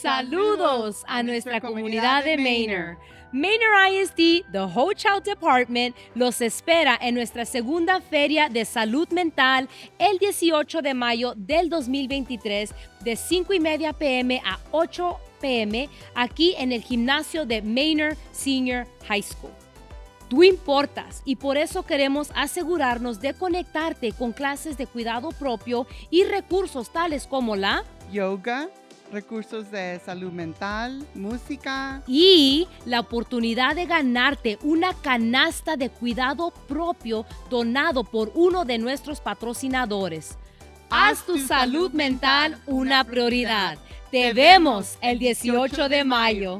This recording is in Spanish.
Saludos a nuestra comunidad de Manor. Manor ISD, The Hochul Department, los espera en nuestra segunda feria de salud mental el 18 de mayo del 2023 de 5 y media pm a 8 pm aquí en el gimnasio de Manor Senior High School. Tú importas y por eso queremos asegurarnos de conectarte con clases de cuidado propio y recursos tales como la yoga, recursos de salud mental, música y la oportunidad de ganarte una canasta de cuidado propio donado por uno de nuestros patrocinadores. Haz tu salud mental una prioridad. Te vemos el 18 de mayo.